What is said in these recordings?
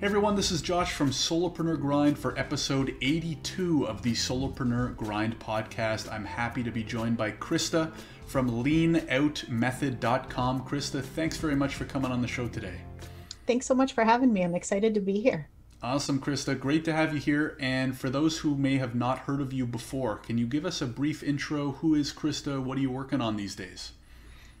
Hey everyone, this is Josh from Solopreneur Grind for episode 82 of the Solopreneur Grind podcast. I'm happy to be joined by Crista from leanoutmethod.com. Crista, thanks very much for coming on the show today. Thanks so much for having me. I'm excited to be here. Awesome, Crista. Great to have you here. And for those who may have not heard of you before, can you give us a brief intro? Who is Crista? What are you working on these days?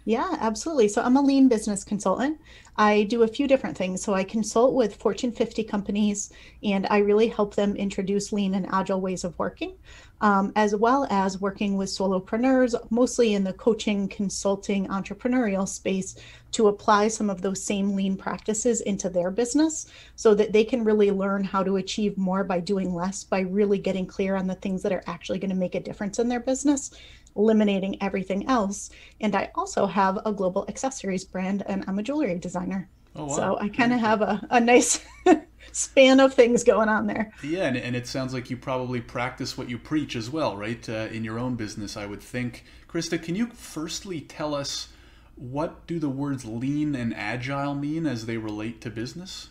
Yeah, absolutely. So I'm a lean business consultant. I do a few different things. So I consult with Fortune 50 companies and I really help them introduce lean and agile ways of working, um, as well as working with solopreneurs, mostly in the coaching, consulting, entrepreneurial space to apply some of those same lean practices into their business so that they can really learn how to achieve more by doing less, by really getting clear on the things that are actually going to make a difference in their business eliminating everything else. And I also have a global accessories brand and I'm a jewelry designer. Oh, wow. So I kind of have a, a nice span of things going on there. Yeah, and, and it sounds like you probably practice what you preach as well, right? Uh, in your own business, I would think. Crista, can you firstly tell us what do the words lean and agile mean as they relate to business?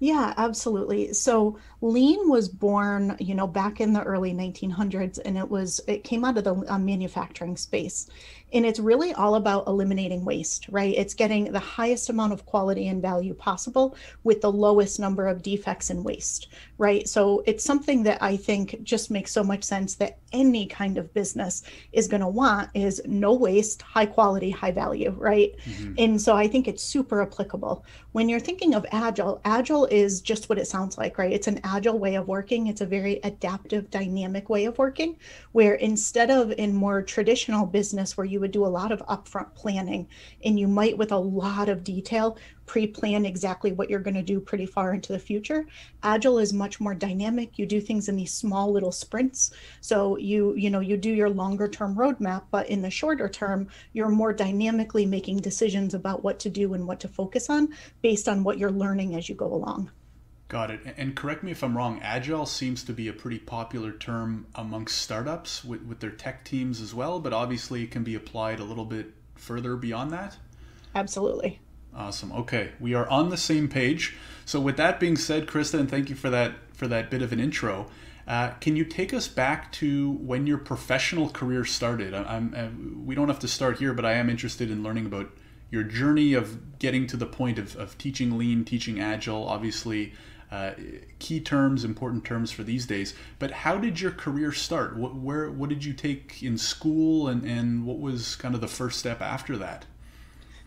Yeah, absolutely. So lean was born, you know, back in the early 1900s, and it was it came out of the uh, manufacturing space, and it's really all about eliminating waste, right? It's getting the highest amount of quality and value possible with the lowest number of defects and waste, right? So it's something that I think just makes so much sense that any kind of business is going to want is no waste, high quality, high value, right? Mm-hmm. And so I think it's super applicable. When you're thinking of agile, agile is just what it sounds like, right? It's an agile way of working. It's a very adaptive, dynamic way of working, where instead of in more traditional business where you would do a lot of upfront planning and you might with a lot of detail pre-plan exactly what you're going to do pretty far into the future agile is much more dynamic you do things in these small little sprints so you you know you do your longer term roadmap but in the shorter term you're more dynamically making decisions about what to do and what to focus on based on what you're learning as you go along Got it. And correct me if I'm wrong, Agile seems to be a pretty popular term amongst startups with, with their tech teams as well, but obviously it can be applied a little bit further beyond that. Absolutely. Awesome. Okay, we are on the same page. So with that being said, Crista, and thank you for that for that bit of an intro. Uh, can you take us back to when your professional career started? I, am uh, we don't have to start here, but I am interested in learning about your journey of getting to the point of, of teaching lean, teaching agile. Obviously, uh, key terms, important terms for these days. But how did your career start? What, where, what did you take in school, and, and what was kind of the first step after that?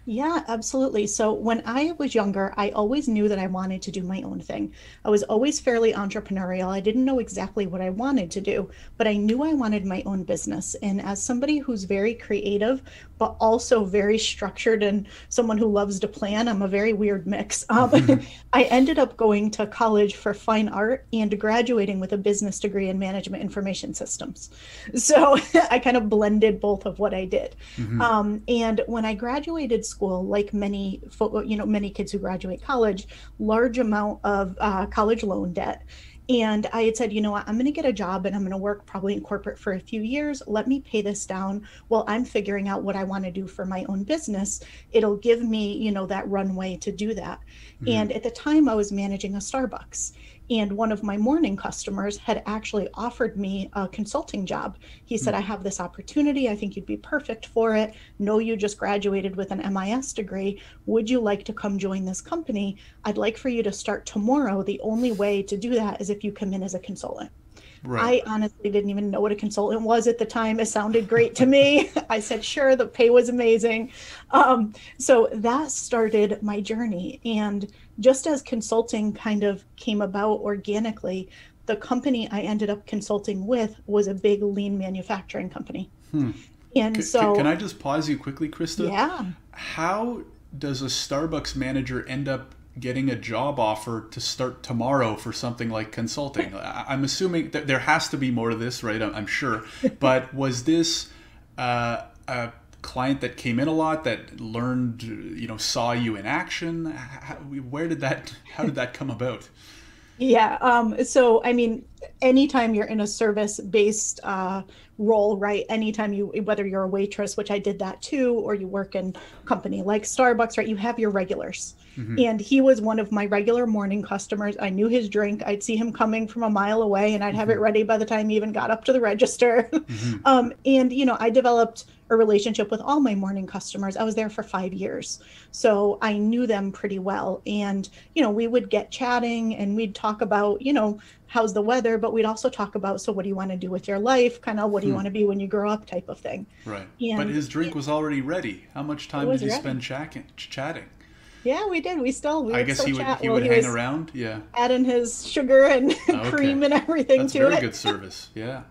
Yeah, absolutely. So when I was younger, I always knew that I wanted to do my own thing. I was always fairly entrepreneurial. I didn't know exactly what I wanted to do, but I knew I wanted my own business. And as somebody who's very creative, but also very structured and someone who loves to plan, I'm a very weird mix. Um, I ended up going to college for fine art and graduating with a business degree in management information systems. So I kind of blended both of what I did. Mm-hmm. Um, and when I graduated school, like many, you know, many kids who graduate college, large amount of uh, college loan debt. And I had said, you know what, I'm going to get a job and I'm going to work probably in corporate for a few years. Let me pay this down while I'm figuring out what I want to do for my own business. It'll give me, you know, that runway to do that. Mm-hmm. And at the time, I was managing a Starbucks. And one of my morning customers had actually offered me a consulting job. He said, hmm. I have this opportunity. I think you'd be perfect for it. Know you just graduated with an MIS degree. Would you like to come join this company? I'd like for you to start tomorrow. The only way to do that is if you come in as a consultant. Right. I honestly didn't even know what a consultant was at the time. It sounded great to me. I said, sure, the pay was amazing. Um, so that started my journey. And just as consulting kind of came about organically, the company I ended up consulting with was a big lean manufacturing company. Hmm. And c- so, can I just pause you quickly, Crista? Yeah. How does a Starbucks manager end up getting a job offer to start tomorrow for something like consulting? I'm assuming that there has to be more to this, right? I'm sure. But was this uh, a client that came in a lot that learned, you know, saw you in action? How, where did that, how did that come about? Yeah. Um, so, I mean, anytime you're in a service based uh, role, right? Anytime you, whether you're a waitress, which I did that too, or you work in a company like Starbucks, right? You have your regulars. Mm-hmm. And he was one of my regular morning customers. I knew his drink. I'd see him coming from a mile away and I'd have mm-hmm. it ready by the time he even got up to the register. Mm-hmm. um, and, you know, I developed a relationship with all my morning customers. I was there for five years. So I knew them pretty well. And, you know, we would get chatting and we'd talk about, you know, how's the weather, but we'd also talk about, so what do you want to do with your life? Kind of what do you hmm. want to be when you grow up type of thing. Right. And but his drink was already ready. How much time did you ready. spend chatting? chatting? Yeah, we did. We still. We I guess he would. He would he hang around. Yeah. Adding his sugar and okay. cream and everything That's to very it. Very good service. Yeah.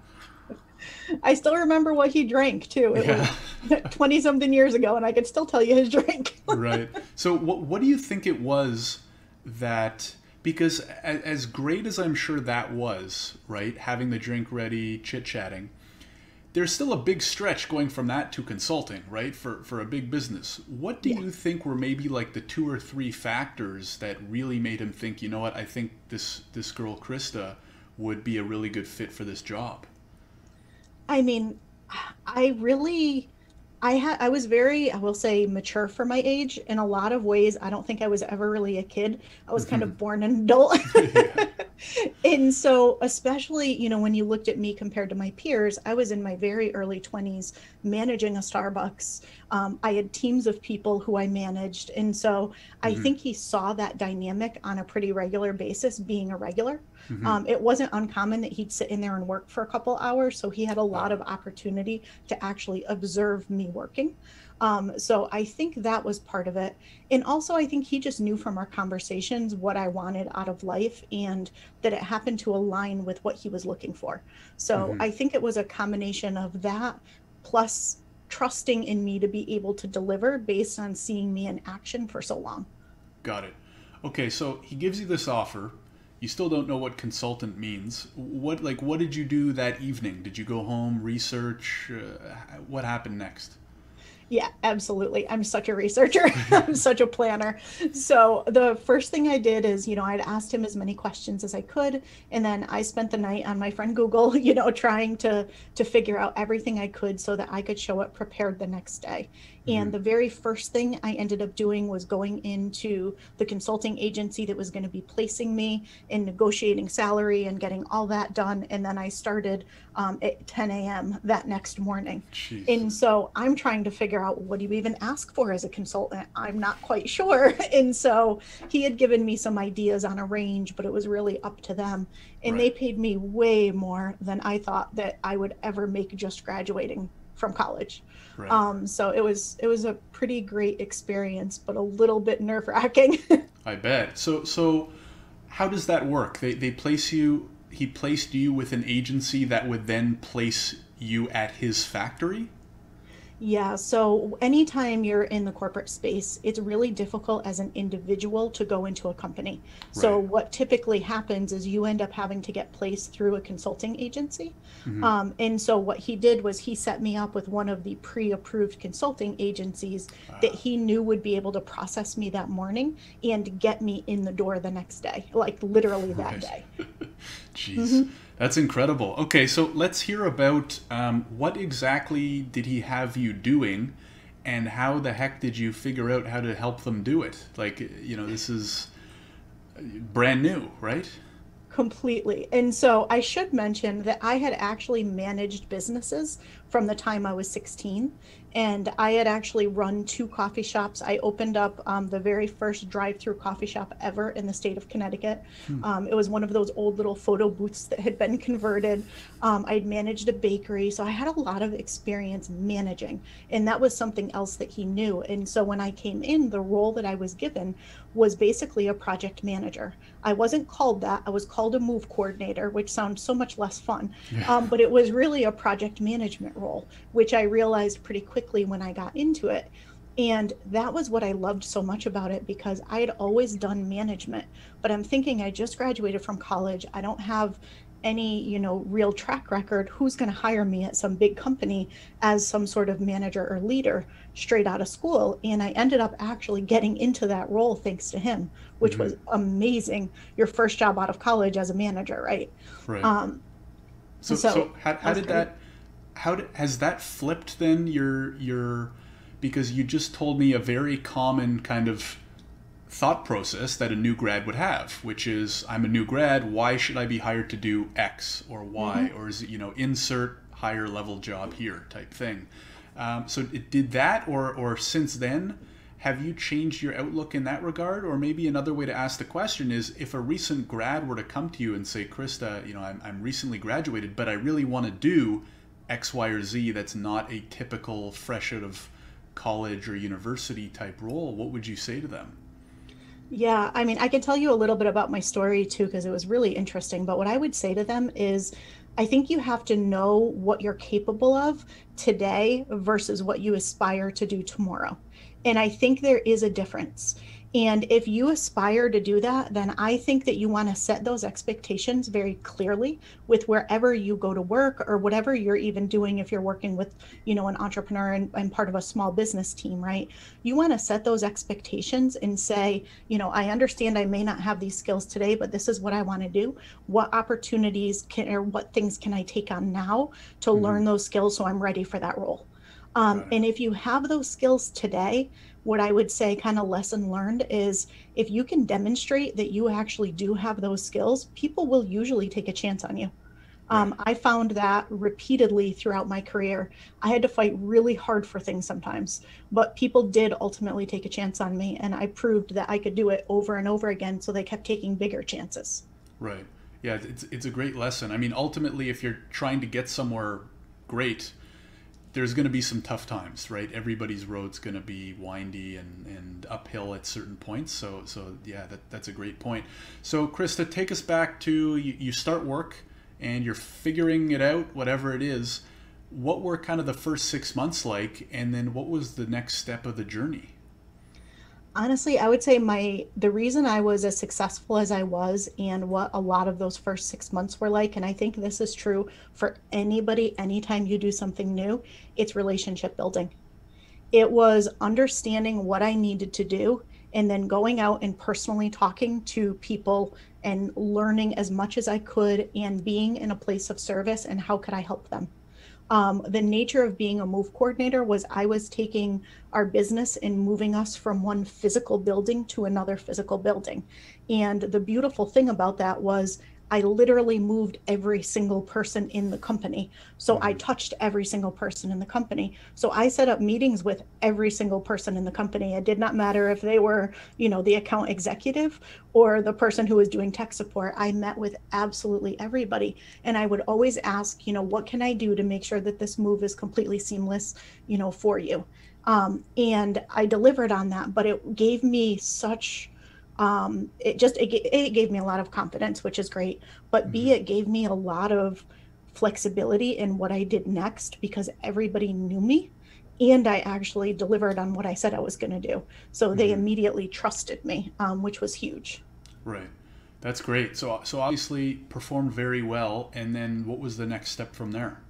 I still remember what he drank too. It yeah. was twenty something years ago, and I could still tell you his drink. right. So, what what do you think it was that? Because as great as I'm sure that was, right, having the drink ready, chit chatting, there's still a big stretch going from that to consulting, right? For for a big business. What do yeah. you think were maybe like the two or three factors that really made him think, you know what, I think this this girl Crista would be a really good fit for this job? I mean, I really I had I was very I will say mature for my age in a lot of ways. I don't think I was ever really a kid. I was mm-hmm. kind of mm-hmm. born an adult. and so especially, you know, when you looked at me compared to my peers, I was in my very early 20s managing a Starbucks. Um, I had teams of people who I managed. And so I mm-hmm. think he saw that dynamic on a pretty regular basis being a regular. Mm-hmm. Um, it wasn't uncommon that he'd sit in there and work for a couple hours. So he had a lot of opportunity to actually observe me working. Um, so I think that was part of it. And also, I think he just knew from our conversations what I wanted out of life and that it happened to align with what he was looking for. So mm-hmm. I think it was a combination of that plus trusting in me to be able to deliver based on seeing me in action for so long. Got it. Okay, so he gives you this offer you still don't know what consultant means. What like what did you do that evening? Did you go home, research? Uh, what happened next? Yeah, absolutely. I'm such a researcher. I'm such a planner. So the first thing I did is, you know, I'd asked him as many questions as I could, and then I spent the night on my friend Google, you know, trying to to figure out everything I could so that I could show up prepared the next day. Mm-hmm. And the very first thing I ended up doing was going into the consulting agency that was going to be placing me and negotiating salary and getting all that done. And then I started um, at 10 a.m. that next morning. Jeez. And so I'm trying to figure out what do you even ask for as a consultant? I'm not quite sure. and so he had given me some ideas on a range, but it was really up to them. And right. they paid me way more than I thought that I would ever make just graduating from college. Right. Um, so it was it was a pretty great experience, but a little bit nerve wracking. I bet. So so how does that work? They they place you. He placed you with an agency that would then place you at his factory. Yeah, so anytime you're in the corporate space, it's really difficult as an individual to go into a company. So, what typically happens is you end up having to get placed through a consulting agency. Mm-hmm. Um, and so, what he did was he set me up with one of the pre approved consulting agencies wow. that he knew would be able to process me that morning and get me in the door the next day, like literally that right. day. Jeez. Mm-hmm. That's incredible. Okay, so let's hear about um, what exactly did he have you doing, and how the heck did you figure out how to help them do it? Like, you know, this is brand new, right? Completely. And so I should mention that I had actually managed businesses from the time I was 16 and I had actually run two coffee shops. I opened up um, the very first drive-through coffee shop ever in the state of Connecticut. Hmm. Um, it was one of those old little photo booths that had been converted. Um, I'd managed a bakery, so I had a lot of experience managing, and that was something else that he knew. And so when I came in, the role that I was given was basically a project manager. I wasn't called that. I was called a move coordinator, which sounds so much less fun. Yeah. Um, but it was really a project management role, which I realized pretty quickly when I got into it. And that was what I loved so much about it because I had always done management. But I'm thinking I just graduated from college. I don't have any you know real track record who's going to hire me at some big company as some sort of manager or leader straight out of school and i ended up actually getting into that role thanks to him which mm-hmm. was amazing your first job out of college as a manager right right um, so, so, so how, how did great. that how did, has that flipped then your your because you just told me a very common kind of thought process that a new grad would have, which is I'm a new grad, why should I be hired to do X or Y mm-hmm. or is it you know insert higher level job here type thing. Um, so it did that or or since then have you changed your outlook in that regard or maybe another way to ask the question is if a recent grad were to come to you and say Crista you know i'm, I'm recently graduated but i really want to do x y or z that's not a typical fresh out of college or university type role what would you say to them yeah, I mean, I can tell you a little bit about my story too, because it was really interesting. But what I would say to them is, I think you have to know what you're capable of today versus what you aspire to do tomorrow. And I think there is a difference. And if you aspire to do that, then I think that you want to set those expectations very clearly with wherever you go to work or whatever you're even doing if you're working with, you know, an entrepreneur and, and part of a small business team, right? You want to set those expectations and say, you know, I understand I may not have these skills today, but this is what I want to do. What opportunities can or what things can I take on now to mm-hmm. learn those skills so I'm ready for that role? Um. And if you have those skills today, what I would say, kind of lesson learned, is if you can demonstrate that you actually do have those skills, people will usually take a chance on you. Um, I found that repeatedly throughout my career. I had to fight really hard for things sometimes, but people did ultimately take a chance on me, and I proved that I could do it over and over again. So they kept taking bigger chances. Right. Yeah, it's it's a great lesson. I mean, ultimately, if you're trying to get somewhere great, there's going to be some tough times, right? Everybody's road's going to be windy and, and uphill at certain points. So, so yeah, that, that's a great point. So, Crista, take us back to you, you start work and you're figuring it out, whatever it is. What were kind of the first six months like? And then what was the next step of the journey? Honestly i would say my the reason i was as successful as i was and what a lot of those first six months were like and i think this is true for anybody anytime you do something new it's relationship building. It was understanding what i needed to do and then going out and personally talking to people and learning as much as i could and being in a place of service and how could i help them um, the nature of being a move coordinator was I was taking our business and moving us from one physical building to another physical building. And the beautiful thing about that was I literally moved every single person in the company. So I mm-hmm. touched every single person in the company. So I set up meetings with every single person in the company. It did not matter if they were, you know, the account executive or the person who was doing tech support. I met with absolutely everybody. And I would always ask, you know, what can I do to make sure that this move is completely seamless, you know, for you? Um, and I delivered on that, but it gave me such um, it just it, it gave me a lot of confidence which is great. But mm-hmm. b it gave me a lot of flexibility in what i did next because everybody knew me and i actually delivered on what i said i was going to do. So mm-hmm. they immediately trusted me um, which was huge. Right. That's great. So so obviously performed very well. And then what was the next step from there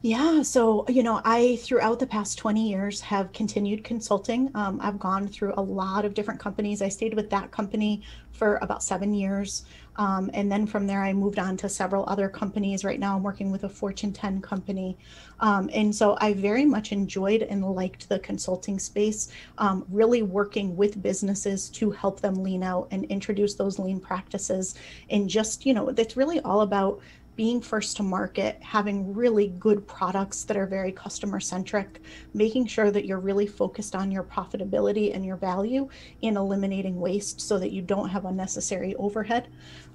yeah, so you know, I throughout the past 20 years have continued consulting. Um, I've gone through a lot of different companies. I stayed with that company for about seven years. Um, and then from there, I moved on to several other companies. Right now, I'm working with a Fortune 10 company. Um, and so I very much enjoyed and liked the consulting space, um, really working with businesses to help them lean out and introduce those lean practices. And just, you know, it's really all about being first to market, having really good products that are very customer centric, making sure that you're really focused on your profitability and your value in eliminating waste so that you don't have unnecessary overhead.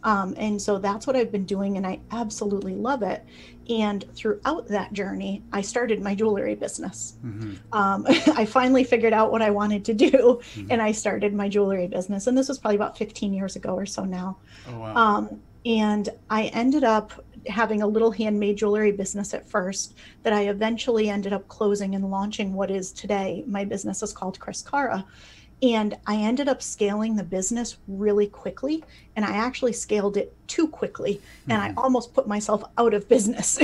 Um, and so that's what I've been doing, and I absolutely love it. And throughout that journey, I started my jewelry business. Mm-hmm. Um, I finally figured out what I wanted to do, mm-hmm. and I started my jewelry business. And this was probably about 15 years ago or so now. Oh, wow. Um, and I ended up having a little handmade jewelry business at first that I eventually ended up closing and launching what is today my business is called Chris Cara. And I ended up scaling the business really quickly. And I actually scaled it too quickly. And mm-hmm. I almost put myself out of business.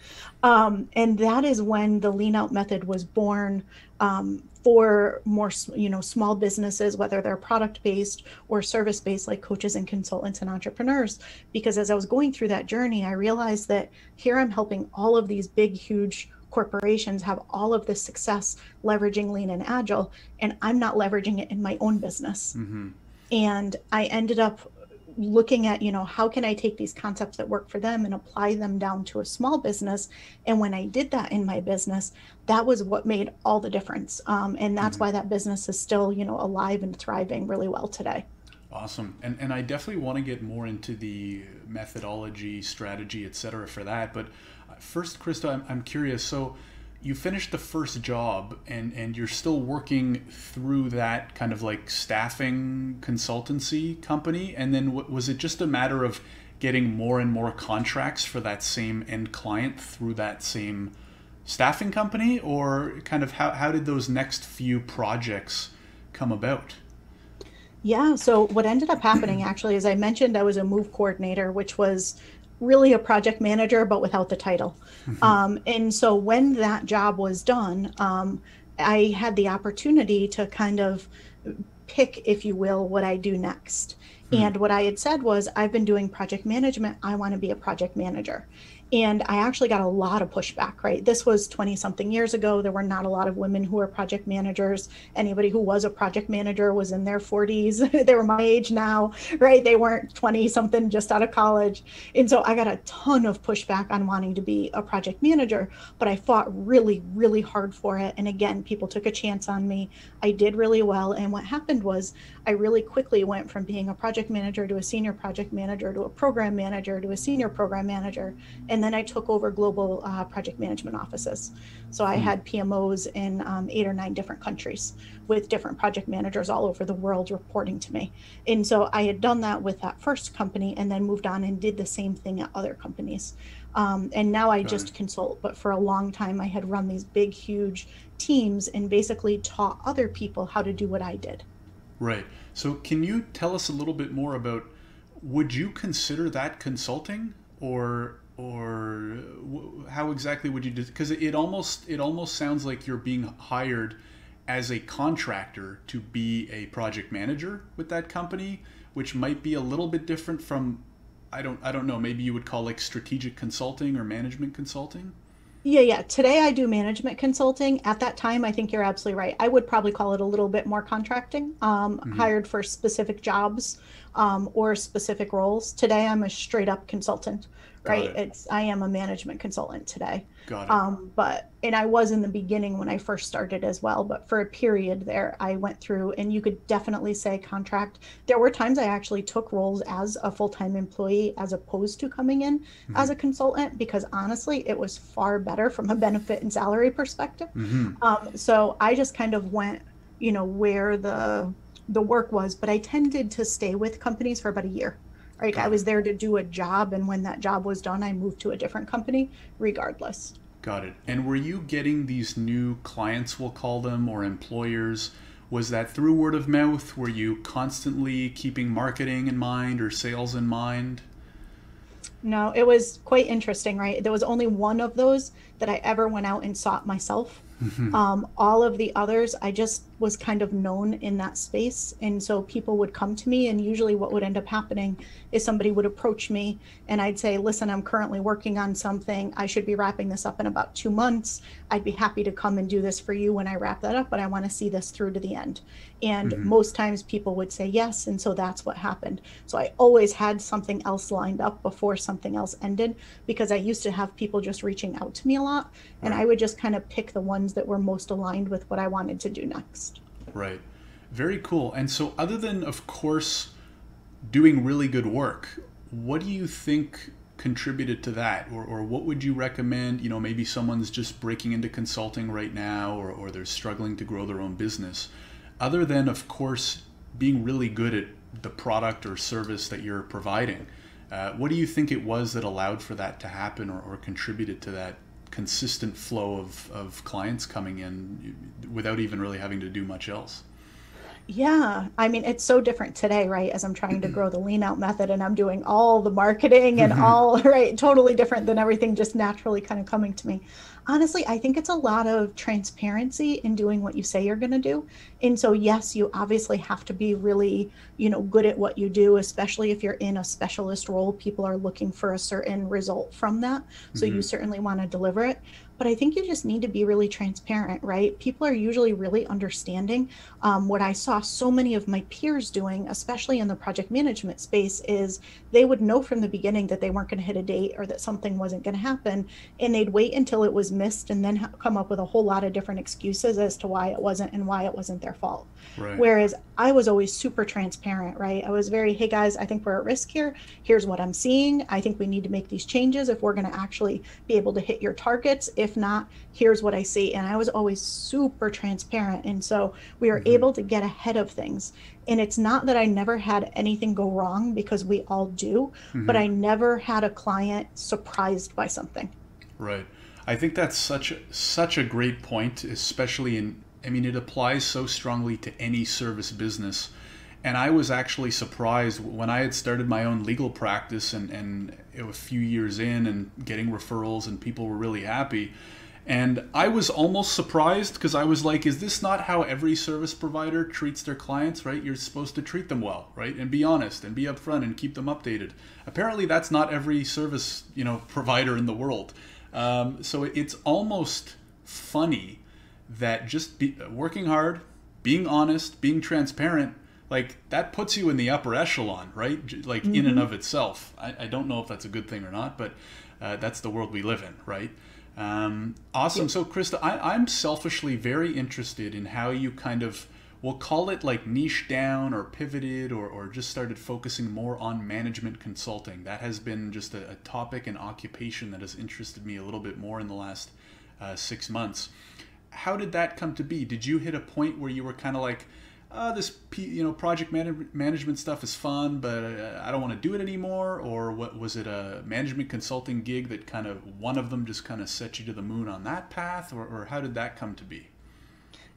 um, and that is when the lean out method was born um, for more you know small businesses whether they're product based or service based like coaches and consultants and entrepreneurs because as i was going through that journey i realized that here i'm helping all of these big huge corporations have all of this success leveraging lean and agile and i'm not leveraging it in my own business mm-hmm. and i ended up looking at you know how can i take these concepts that work for them and apply them down to a small business? And when i did that in my business that was what made all the difference. Um, and that's mm-hmm. why that business is still you know alive and thriving really well today. Awesome. And, and i definitely want to get more into the methodology strategy etc for that. But uh, first Crista i'm, I'm curious. So you finished the first job and and you're still working through that kind of like staffing consultancy company. And then w- was it just a matter of getting more and more contracts for that same end client through that same staffing company? Or kind of how, how did those next few projects come about? Yeah so what ended up happening actually as i mentioned i was a move coordinator which was really a project manager, but without the title. Mm-hmm. Um, and so when that job was done, um, I had the opportunity to kind of pick, if you will, what I do next. Mm-hmm. And what I had said was, I've been doing project management. I want to be a project manager. And I actually got a lot of pushback, right? This was 20 something years ago. There were not a lot of women who were project managers. Anybody who was a project manager was in their 40s. they were my age now, right? They weren't 20 something just out of college. And so I got a ton of pushback on wanting to be a project manager, but I fought really, really hard for it. And again, people took a chance on me. I did really well. And what happened was I really quickly went from being a project manager to a senior project manager to a program manager to a senior program manager. And then I took over global uh, project management offices. So I hmm. had PMOs in um, eight or nine different countries with different project managers all over the world reporting to me. And so I had done that with that first company and then moved on and did the same thing at other companies. Um, and now I just consult, but for a long time I had run these big, huge teams and basically taught other people how to do what I did. Right. So, can you tell us a little bit more about? Would you consider that consulting, or or how exactly would you do? Because it almost it almost sounds like you're being hired as a contractor to be a project manager with that company, which might be a little bit different from I don't I don't know. Maybe you would call like strategic consulting or management consulting. Yeah, yeah. Today I do management consulting. At that time, I think you're absolutely right. I would probably call it a little bit more contracting, um, mm-hmm. hired for specific jobs um, or specific roles. Today, I'm a straight up consultant right? It. It's I am a management consultant today. Got it. Um, but and I was in the beginning when I first started as well. But for a period there, I went through, and you could definitely say contract. There were times I actually took roles as a full time employee as opposed to coming in mm-hmm. as a consultant because honestly, it was far better from a benefit and salary perspective. Mm-hmm. Um, so I just kind of went, you know, where the the work was, but I tended to stay with companies for about a year. Right i was there to do a job and when that job was done i moved to a different company regardless. Got it. And were you getting these new clients we'll call them or employers? Was that through word of mouth? Were you constantly keeping marketing in mind or sales in mind? No it was quite interesting right? There was only one of those that i ever went out and sought myself. Mm-hmm. Um, all of the others, I just was kind of known in that space. And so people would come to me, and usually what would end up happening is somebody would approach me and I'd say, Listen, I'm currently working on something. I should be wrapping this up in about two months. I'd be happy to come and do this for you when I wrap that up, but I want to see this through to the end. And mm-hmm. most times people would say yes. And so that's what happened. So I always had something else lined up before something else ended because I used to have people just reaching out to me a lot. And right. I would just kind of pick the ones that were most aligned with what I wanted to do next. Right. Very cool. And so, other than, of course, doing really good work, what do you think contributed to that or, or what would you recommend you know maybe someone's just breaking into consulting right now or, or they're struggling to grow their own business other than of course being really good at the product or service that you're providing uh, what do you think it was that allowed for that to happen or, or contributed to that consistent flow of, of clients coming in without even really having to do much else Yeah, I mean, it's so different today, right? As I'm trying to grow the lean out method and I'm doing all the marketing and mm-hmm. all, right, totally different than everything just naturally kind of coming to me honestly, I think it's a lot of transparency in doing what you say you're going to do. And so, yes, you obviously have to be really, you know, good at what you do, especially if you're in a specialist role. People are looking for a certain result from that. So, mm-hmm. you certainly want to deliver it but I think you just need to be really transparent, right? People are usually really understanding. Um, what I saw so many of my peers doing, especially in the project management space, is they would know from the beginning that they weren't going to hit a date or that something wasn't going to happen. And they'd wait until it was missed and then come up with a whole lot of different excuses as to why it wasn't and why it wasn't their fault. Right. Whereas I was always super transparent, right? I was very, hey guys, I think we're at risk here. Here's what I'm seeing. I think we need to make these changes if we're going to actually be able to hit your targets. If not, here's what I see. And I was always super transparent. And so we were mm-hmm. able to get ahead of things. And it's not that I never had anything go wrong because we all do, mm-hmm. but I never had a client surprised by something. Right. I think that's such such a great point, especially in I mean, it applies so strongly to any service business. And I was actually surprised when I had started my own legal practice and, and a few years in and getting referrals and people were really happy. And I was almost surprised because I was like, is this not how every service provider treats their clients, right? You're supposed to treat them well, right? And be honest and be upfront and keep them updated. Apparently, that's not every service, you know, provider in the world. Um, so it's almost funny that just be, working hard, being honest, being transparent, like that puts you in the upper echelon, right? Like mm-hmm. in and mm-hmm. of itself. I, I, don't know if that's a good thing or not, but uh, that's the world we live in, right? Um, awesome. Yeah. So, Crista, I, I'm selfishly very interested in how you kind of, we'll call it like niche down or pivoted or, or just started focusing more on management consulting. That has been just a, a topic and occupation that has interested me a little bit more in the last uh, six months how did that come to be? Did you hit a point where you were kind of like, uh, this you know project man- management stuff is fun, but uh, I don't want to do it anymore? Or what was it a management consulting gig that kind of one of them just kind of set you to the moon on that path, or, or how did that come to be?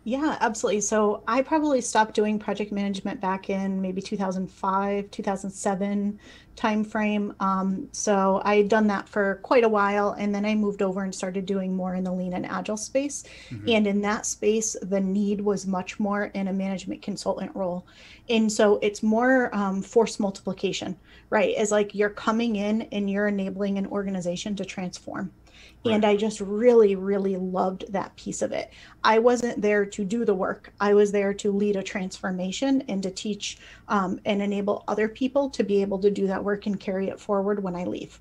Yeah, absolutely. So I probably stopped doing project management back in maybe 2005, 2007 timeframe. Um, so I had done that for quite a while, and then I moved over and started doing more in the lean and agile space. Mm-hmm. And in that space, the need was much more in a management consultant role. And so it's more um, force multiplication, right? Is like you're coming in and you're enabling an organization to transform. Right. And I just really, really loved that piece of it. I wasn't there to do the work. I was there to lead a transformation and to teach um, and enable other people to be able to do that work and carry it forward when I leave.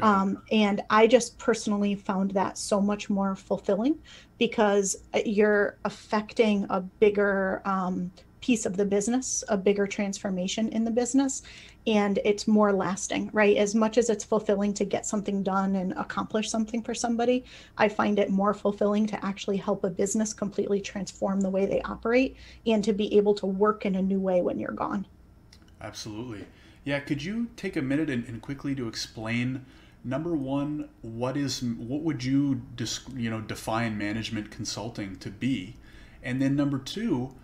Um, and I just personally found that so much more fulfilling because uh, you're affecting a bigger um, piece of the business, a bigger transformation in the business, and it's more lasting, right? As much as it's fulfilling to get something done and accomplish something for somebody, I find it more fulfilling to actually help a business completely transform the way they operate and to be able to work in a new way when you're gone. Absolutely. Yeah, could you take a minute and, and quickly to explain number one, what is what would you you know define management consulting to be? And then number two,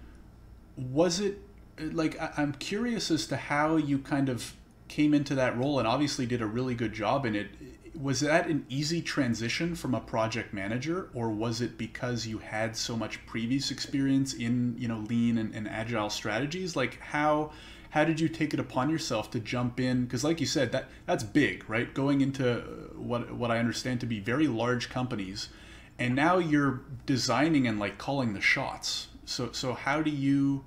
was it like I'm curious as to how you kind of came into that role and obviously did a really good job in it. Was that an easy transition from a project manager, or was it because you had so much previous experience in you know lean and, and agile strategies? Like how how did you take it upon yourself to jump in? Because like you said, that that's big, right? Going into what what I understand to be very large companies, and now you're designing and like calling the shots. So so how do you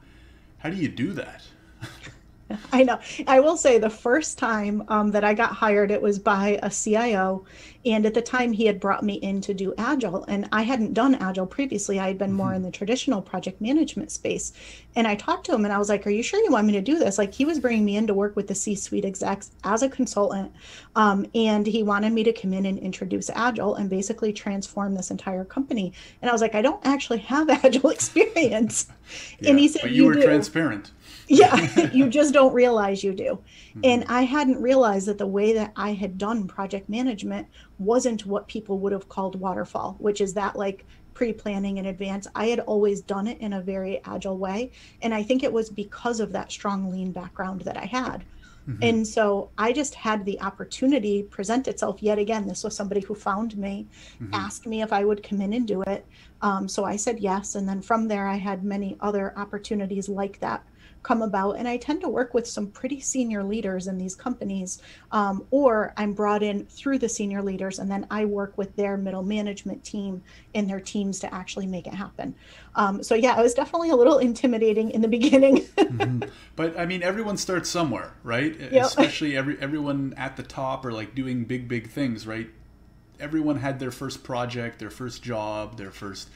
how do you do that? I know. I will say the first time um, that I got hired, it was by a CIO. And at the time, he had brought me in to do Agile. And I hadn't done Agile previously. I had been mm-hmm. more in the traditional project management space. And I talked to him and I was like, Are you sure you want me to do this? Like, he was bringing me in to work with the C suite execs as a consultant. Um, and he wanted me to come in and introduce Agile and basically transform this entire company. And I was like, I don't actually have Agile experience. yeah, and he said, But you, you were do. transparent yeah, you just don't realize you do. Mm-hmm. And I hadn't realized that the way that I had done project management wasn't what people would have called waterfall, which is that like pre planning in advance. I had always done it in a very agile way. And I think it was because of that strong lean background that I had. Mm-hmm. And so I just had the opportunity present itself yet again. This was somebody who found me, mm-hmm. asked me if I would come in and do it. Um, so I said yes. And then from there, I had many other opportunities like that come about. And I tend to work with some pretty senior leaders in these companies, um, or I'm brought in through the senior leaders, and then I work with their middle management team and their teams to actually make it happen. Um, so, yeah, it was definitely a little intimidating in the beginning. mm-hmm. But I mean, everyone starts somewhere, right? Yep. Especially every everyone at the top are like doing big, big things, right? Everyone had their first project, their first job, their first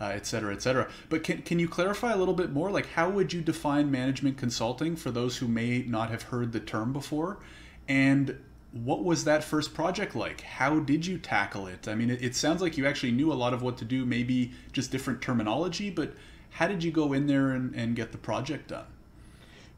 uh, et cetera, et cetera. But can, can you clarify a little bit more? Like, how would you define management consulting for those who may not have heard the term before? And what was that first project like? How did you tackle it? I mean, it, it sounds like you actually knew a lot of what to do, maybe just different terminology, but how did you go in there and, and get the project done?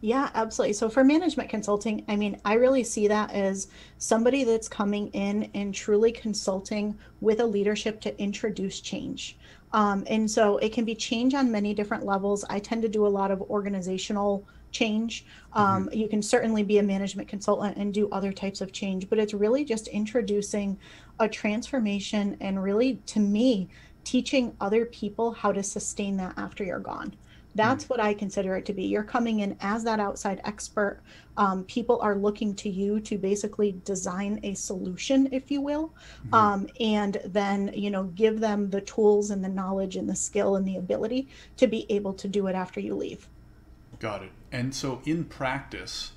Yeah, absolutely. So for management consulting, I mean, I really see that as somebody that's coming in and truly consulting with a leadership to introduce change. Um, and so it can be change on many different levels. I tend to do a lot of organizational change. Um, mm-hmm. You can certainly be a management consultant and do other types of change, but it's really just introducing a transformation and really, to me, teaching other people how to sustain that after you're gone. That's mm what I consider it to be. You're coming in as that outside expert. Um, people are looking to you to basically design a solution, if you will, mm-hmm. um, and then you know give them the tools and the knowledge and the skill and the ability to be able to do it after you leave. Got it. And so in practice,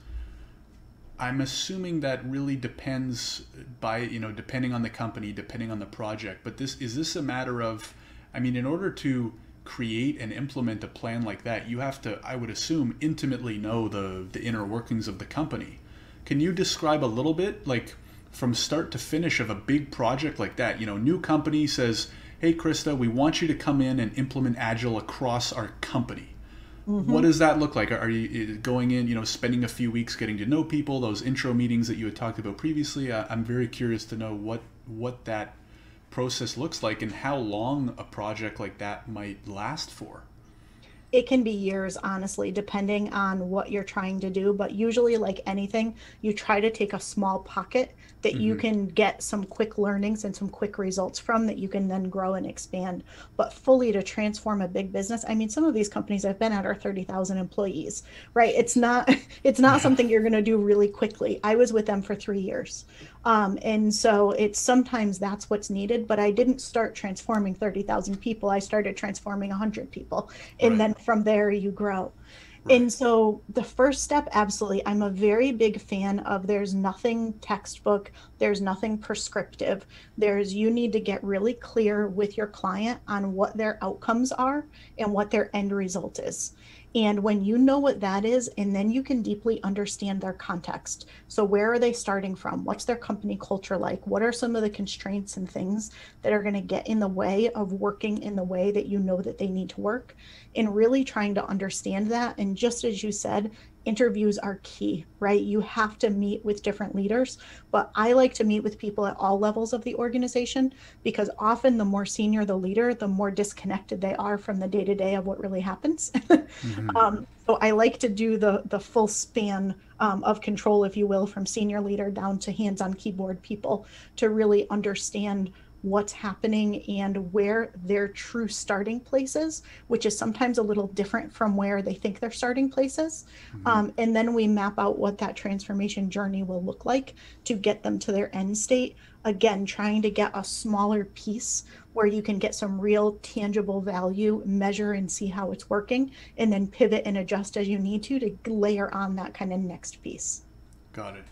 I'm assuming that really depends by you know depending on the company, depending on the project. But this is this a matter of, I mean, in order to create and implement a plan like that, you have to, I would assume, intimately know the, the inner workings of the company. Can you describe a little bit, like from start to finish of a big project like that? You know, new company says, hey, Crista, we want you to come in and implement Agile across our company. Mm-hmm. What does that look like? Are you going in, you know, spending a few weeks getting to know people, those intro meetings that you had talked about previously? I'm very curious to know what what that process looks like and how long a project like that might last for it can be years honestly depending on what you're trying to do but usually like anything you try to take a small pocket that mm-hmm. you can get some quick learnings and some quick results from that you can then grow and expand. But fully to transform a big business, I mean, some of these companies I've been at are 30,000 employees, right? It's not, it's not something you're going to do really quickly. I was with them for three years. Um, and so it's sometimes that's what's needed, but I didn't start transforming 30,000 people. I started transforming 100 people. And right. then from there you grow. And so the first step, absolutely. I'm a very big fan of there's nothing textbook, there's nothing prescriptive. There's you need to get really clear with your client on what their outcomes are and what their end result is. And when you know what that is, and then you can deeply understand their context. So, where are they starting from? What's their company culture like? What are some of the constraints and things that are going to get in the way of working in the way that you know that they need to work? And really trying to understand that. And just as you said, interviews are key, right? You have to meet with different leaders, but I like to meet with people at all levels of the organization because often the more senior the leader, the more disconnected they are from the day to day of what really happens. mm-hmm. um, so I like to do the the full span um, of control, if you will, from senior leader down to hands on keyboard people to really understand what's happening and where their true starting place is, which is sometimes a little different from where they think their starting place is. Mm-hmm. Um, and then we map out what that transformation journey will look like to get them to their end state. Again, trying to get a smaller piece where you can get some real tangible value, measure and see how it's working, and then pivot and adjust as you need to to layer on that kind of next piece. Got it.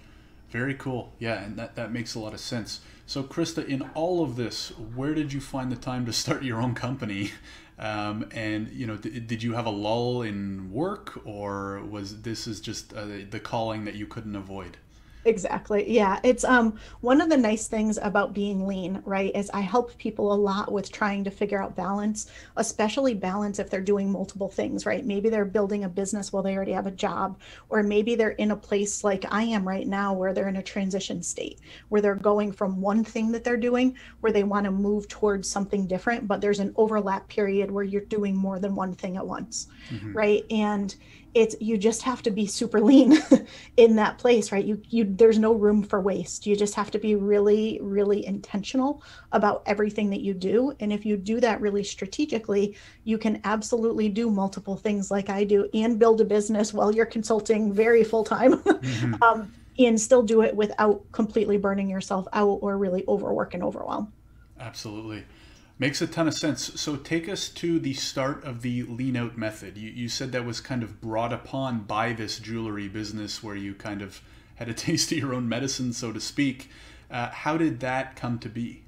Very cool. Yeah, and that, that makes a lot of sense. So, Crista, in all of this, where did you find the time to start your own company? Um, and you know, did you have a lull in work, or was this is just uh, the calling that you couldn't avoid? Exactly. Yeah. It's um one of the nice things about being lean, right, is I help people a lot with trying to figure out balance, especially balance if they're doing multiple things, right? Maybe they're building a business while they already have a job, or maybe they're in a place like I am right now where they're in a transition state, where they're going from one thing that they're doing where they want to move towards something different, but there's an overlap period where you're doing more than one thing at once, mm-hmm. right? And it's you just have to be super lean in that place right? You you there's no room for waste. You just have to be really really intentional about everything that you do. And if you do that really strategically you can absolutely do multiple things like i do and build a business while you're consulting very full time mm-hmm. um, and still do it without completely burning yourself out or really overwork and overwhelm. Absolutely Makes a ton of sense. So take us to the start of the lean out method. You, you said that was kind of brought upon by this jewelry business where you kind of had a taste of your own medicine, so to speak. Uh, how did that come to be?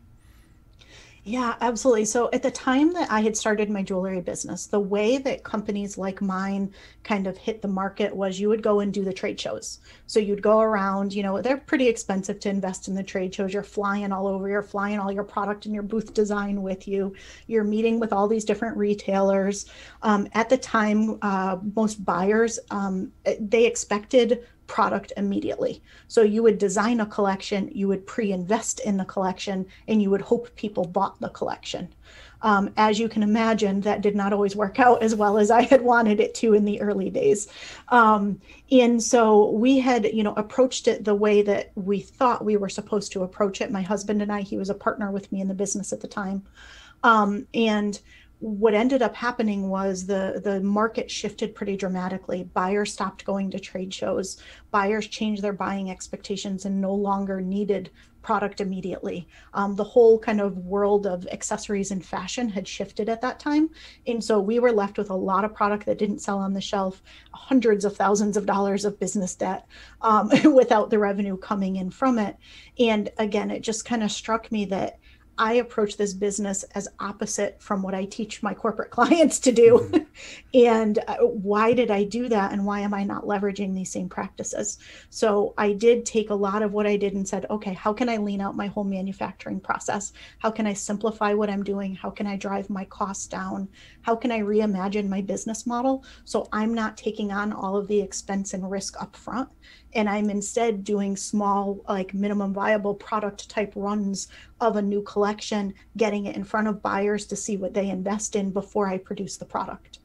Yeah, absolutely. So at the time that I had started my jewelry business, the way that companies like mine kind of hit the market was you would go and do the trade shows. So you'd go around, you know, they're pretty expensive to invest in the trade shows. You're flying all over, you're flying all your product and your booth design with you. You're meeting with all these different retailers. Um, at the time, uh, most buyers, um, they expected product immediately. So you would design a collection, you would pre invest in the collection, and you would hope people bought the collection. Um, as you can imagine, that did not always work out as well as I had wanted it to in the early days. Um, and so we had, you know, approached it the way that we thought we were supposed to approach it. My husband and I, he was a partner with me in the business at the time. Um, and what ended up happening was the the market shifted pretty dramatically. Buyers stopped going to trade shows. Buyers changed their buying expectations and no longer needed product immediately. Um, the whole kind of world of accessories and fashion had shifted at that time. And so we were left with a lot of product that didn't sell on the shelf hundreds of thousands of dollars of business debt um, without the revenue coming in from it. And again it just kind of struck me that I approach this business as opposite from what I teach my corporate clients to do. Mm-hmm. and uh, why did I do that? And why am I not leveraging these same practices? So I did take a lot of what I did and said, okay, how can I lean out my whole manufacturing process? How can I simplify what I'm doing? How can I drive my costs down? How can I reimagine my business model so I'm not taking on all of the expense and risk up front? and I'm instead doing small, like minimum viable product type runs of a new collection, getting it in front of buyers to see what they invest in before I produce the product.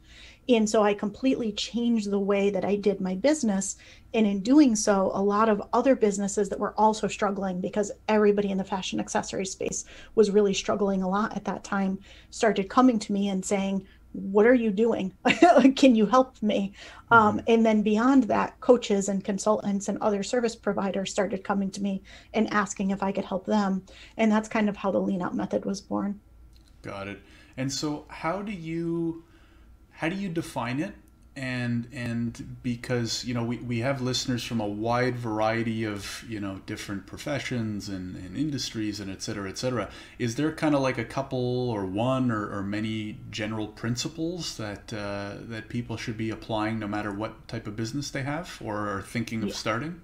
And so I completely changed the way that I did my business. And in doing so, a lot of other businesses that were also struggling because everybody in the fashion accessory space was really struggling a lot at that time started coming to me and saying, what are you doing? Can you help me? Um, mm-hmm. and then beyond that, coaches and consultants and other service providers started coming to me and asking if I could help them. And that's kind of how the lean out method was born. Got it. And so how do you how do you define it? and and because you know we, we have listeners from a wide variety of you know different professions and, and industries and et cetera et cetera is there kind of like a couple or one or, or many general principles that uh, that people should be applying no matter what type of business they have or are thinking of yeah. starting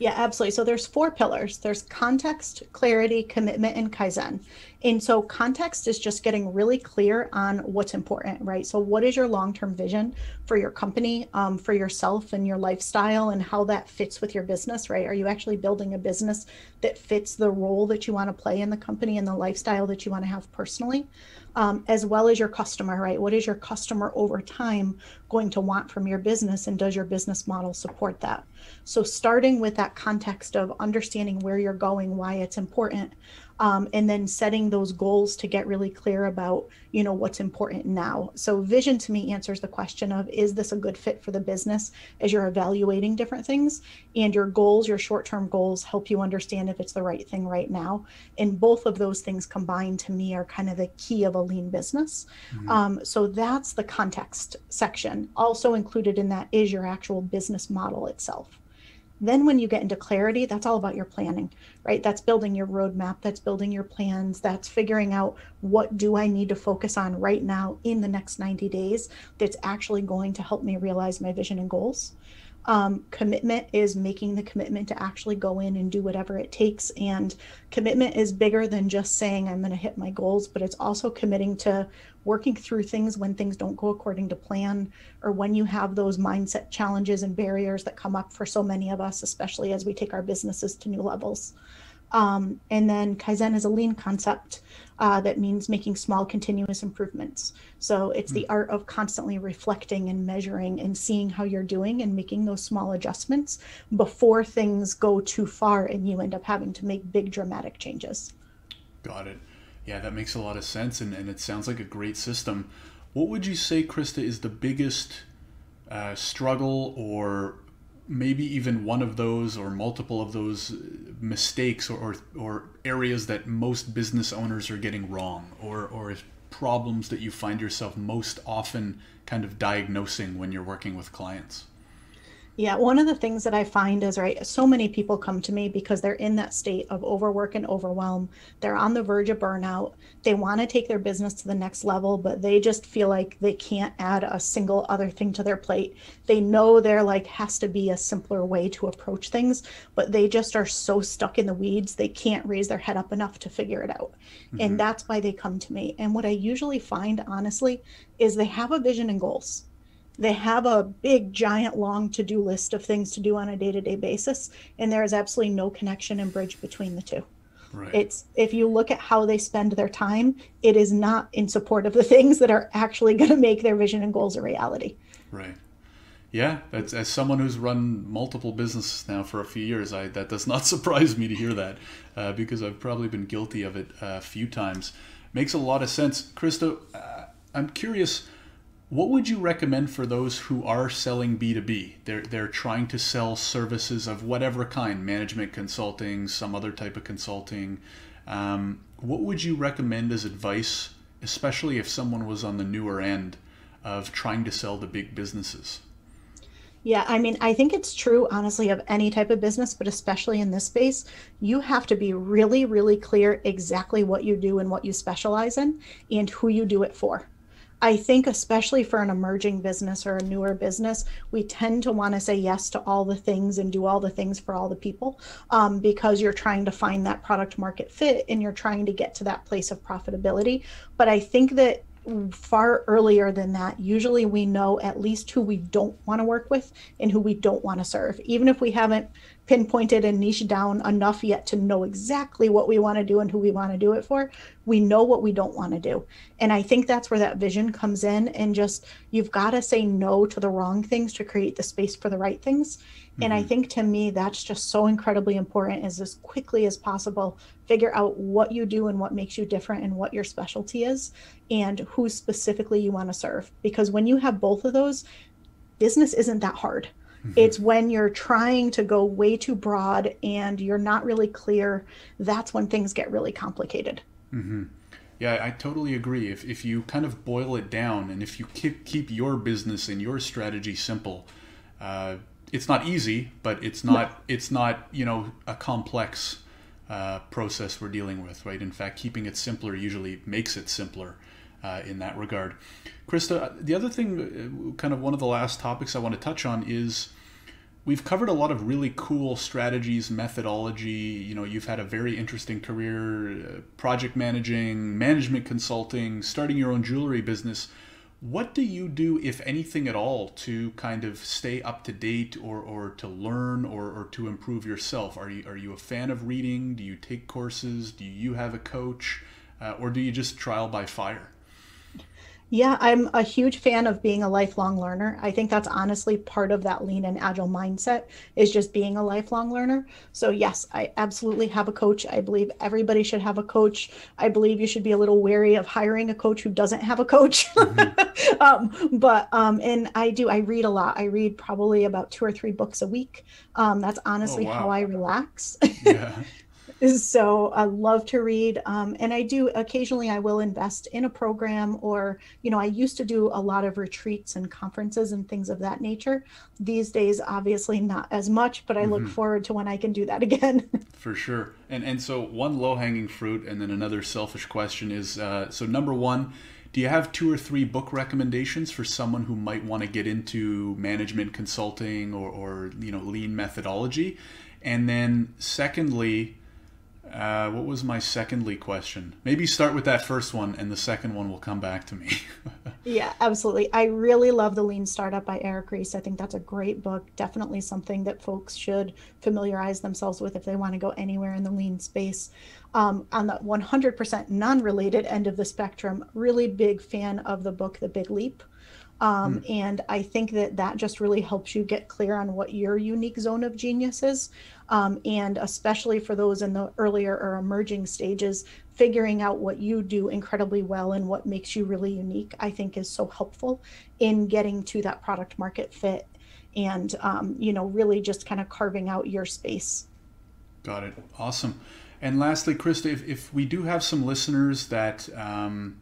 yeah, absolutely. So there's four pillars. There's context, clarity, commitment, and kaizen. And so context is just getting really clear on what's important, right? So what is your long-term vision for your company, um, for yourself and your lifestyle and how that fits with your business, right? Are you actually building a business that fits the role that you want to play in the company and the lifestyle that you want to have personally? um, as well as your customer, right? What is your customer over time going to want from your business, and does your business model support that? So, starting with that context of understanding where you're going, why it's important, um, and then setting those goals to get really clear about you know what's important now. So vision to me answers the question of is this a good fit for the business as you're evaluating different things? And your goals your short-term goals help you understand if it's the right thing right now. And both of those things combined to me are kind of the key of a lean business. Mm-hmm. um, so that's the context section also included in that is your actual business model itself then, when you get into clarity, that's all about your planning, right? That's building your roadmap, that's building your plans, that's figuring out what do I need to focus on right now in the next 90 days that's actually going to help me realize my vision and goals. Um, commitment is making the commitment to actually go in and do whatever it takes. And commitment is bigger than just saying, I'm going to hit my goals, but it's also committing to working through things when things don't go according to plan or when you have those mindset challenges and barriers that come up for so many of us, especially as we take our businesses to new levels. Um, and then Kaizen is a lean concept uh, that means making small continuous improvements. So it's the hmm. art of constantly reflecting and measuring and seeing how you're doing and making those small adjustments before things go too far and you end up having to make big dramatic changes. Got it. Yeah, that makes a lot of sense, and, and it sounds like a great system. What would you say, Crista, is the biggest uh, struggle or maybe even one of those or multiple of those mistakes or, or, or, areas that most business owners are getting wrong or, or problems that you find yourself most often kind of diagnosing when you're working with clients? Yeah, one of the things that I find is right, so many people come to me because they're in that state of overwork and overwhelm. They're on the verge of burnout. They want to take their business to the next level, but they just feel like they can't add a single other thing to their plate. They know there like has to be a simpler way to approach things, but they just are so stuck in the weeds, they can't raise their head up enough to figure it out. Mm-hmm. And that's why they come to me. And what I usually find honestly is they have a vision and goals they have a big giant long to-do list of things to do on a day-to-day basis and there is absolutely no connection and bridge between the two. Right. it's if you look at how they spend their time it is not in support of the things that are actually going to make their vision and goals a reality. Right. Yeah that's as someone who's run multiple businesses now for a few years i that does not surprise me to hear that uh, because i've probably been guilty of it a few times. Makes a lot of sense. Crista uh, i'm curious what would you recommend for those who are selling B2B? They're, they're trying to sell services of whatever kind, management consulting, some other type of consulting. Um, what would you recommend as advice, especially if someone was on the newer end of trying to sell to big businesses? Yeah, I mean, I think it's true, honestly, of any type of business, but especially in this space, you have to be really, really clear exactly what you do and what you specialize in and who you do it for. I think, especially for an emerging business or a newer business, we tend to want to say yes to all the things and do all the things for all the people um, because you're trying to find that product market fit and you're trying to get to that place of profitability. But I think that far earlier than that, usually we know at least who we don't want to work with and who we don't want to serve. Even if we haven't pinpointed and niche down enough yet to know exactly what we want to do and who we want to do it for, we know what we don't want to do. And I think that's where that vision comes in. And just you've got to say no to the wrong things to create the space for the right things. Mm-hmm. And I mm-hmm. think to me, that's just so incredibly important is as quickly as possible, figure out what you do and what makes you different and what your specialty is and who specifically you want to serve. Because when you have both of those, business isn't that hard. Mm-hmm. It's when you're trying to go way too broad and you're not really clear, that's when things get really complicated. Mm-hmm. Yeah, I totally agree. If, if you kind of boil it down and if you keep, keep your business and your strategy simple, uh, it's not easy, but it's not no. it's not you know a complex uh, process we're dealing with, right? In fact, keeping it simpler usually makes it simpler uh, in that regard. Crista, the other thing, uh, kind of one of the last topics I want to touch on is we've covered a lot of really cool strategies, methodology. You know, you've had a very interesting career, uh, project managing, management consulting, starting your own jewelry business. What do you do, if anything at all, to kind of stay up to date or, or to learn or, or to improve yourself? Are you, are you a fan of reading? Do you take courses? Do you have a coach? Uh, or do you just trial by fire? Yeah, I'm a huge fan of being a lifelong learner. I think that's honestly part of that lean and agile mindset is just being a lifelong learner. So, yes, I absolutely have a coach. I believe everybody should have a coach. I believe you should be a little wary of hiring a coach who doesn't have a coach. Mm-hmm. um, but, um, and I do, I read a lot. I read probably about two or three books a week. Um, that's honestly oh, wow. how I relax. Yeah. so I love to read. Um, and I do occasionally I will invest in a program or, you know, I used to do a lot of retreats and conferences and things of that nature. These days, obviously not as much, but I mm-hmm. look forward to when I can do that again. For sure. And, and so one low hanging fruit and then another selfish question is, uh, so number one, do you have two or three book recommendations for someone who might want to get into management consulting or, or you know lean methodology? And then secondly, uh, what was my secondly question? Maybe start with that first one, and the second one will come back to me. yeah, absolutely. I really love The Lean Startup by Eric Ries. I think that's a great book. Definitely something that folks should familiarize themselves with if they want to go anywhere in the lean space. Um, on the 100% non related end of the spectrum, really big fan of the book The Big Leap um, mm. And I think that that just really helps you get clear on what your unique zone of genius is. Um, and especially for those in the earlier or emerging stages, figuring out what you do incredibly well and what makes you really unique, I think is so helpful in getting to that product market fit and, um, you know, really just kind of carving out your space. Got it. Awesome. And lastly, Crista, if, if we do have some listeners that, um,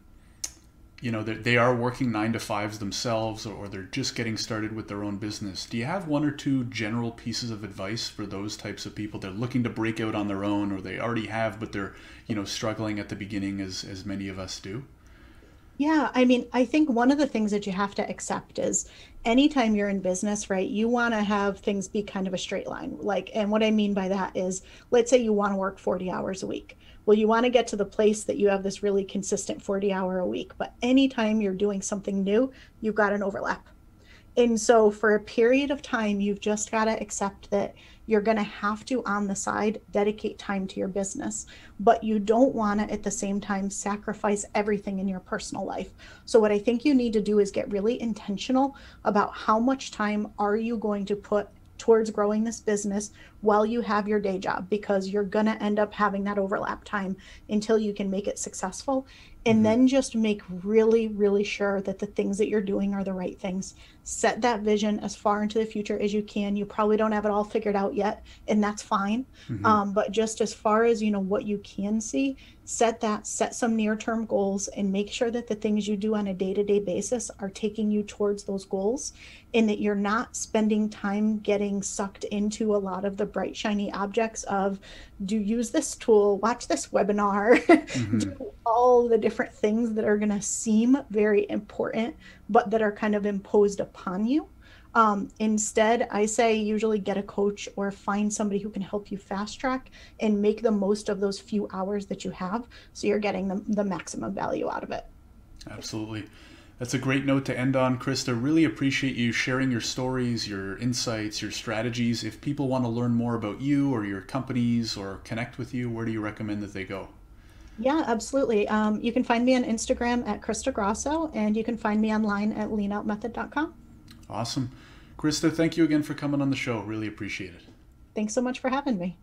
you know that they are working nine to fives themselves or they're just getting started with their own business. Do you have one or two general pieces of advice for those types of people? They're looking to break out on their own or they already have but they're you know struggling at the beginning as as many of us do? Yeah i mean i think one of the things that you have to accept is anytime you're in business right you want to have things be kind of a straight line. Like and what i mean by that is let's say you want to work 40 hours a week well, you want to get to the place that you have this really consistent 40 hour a week. But anytime you're doing something new, you've got an overlap. And so for a period of time, you've just got to accept that you're going to have to, on the side, dedicate time to your business. But you don't want to, at the same time, sacrifice everything in your personal life. So, what I think you need to do is get really intentional about how much time are you going to put towards growing this business while you have your day job because you're going to end up having that overlap time until you can make it successful and mm-hmm. then just make really really sure that the things that you're doing are the right things set that vision as far into the future as you can you probably don't have it all figured out yet and that's fine mm-hmm. um, but just as far as you know what you can see set that set some near term goals and make sure that the things you do on a day-to-day basis are taking you towards those goals and that you're not spending time getting sucked into a lot of the bright shiny objects of do use this tool watch this webinar mm-hmm. do all the different things that are going to seem very important but that are kind of imposed upon you um, instead, I say usually get a coach or find somebody who can help you fast track and make the most of those few hours that you have so you're getting the, the maximum value out of it. Absolutely. That's a great note to end on, Crista. Really appreciate you sharing your stories, your insights, your strategies. If people want to learn more about you or your companies or connect with you, where do you recommend that they go? Yeah, absolutely. Um, you can find me on Instagram at Crista Grasso, and you can find me online at leanoutmethod.com. Awesome. Crista, thank you again for coming on the show. Really appreciate it. Thanks so much for having me.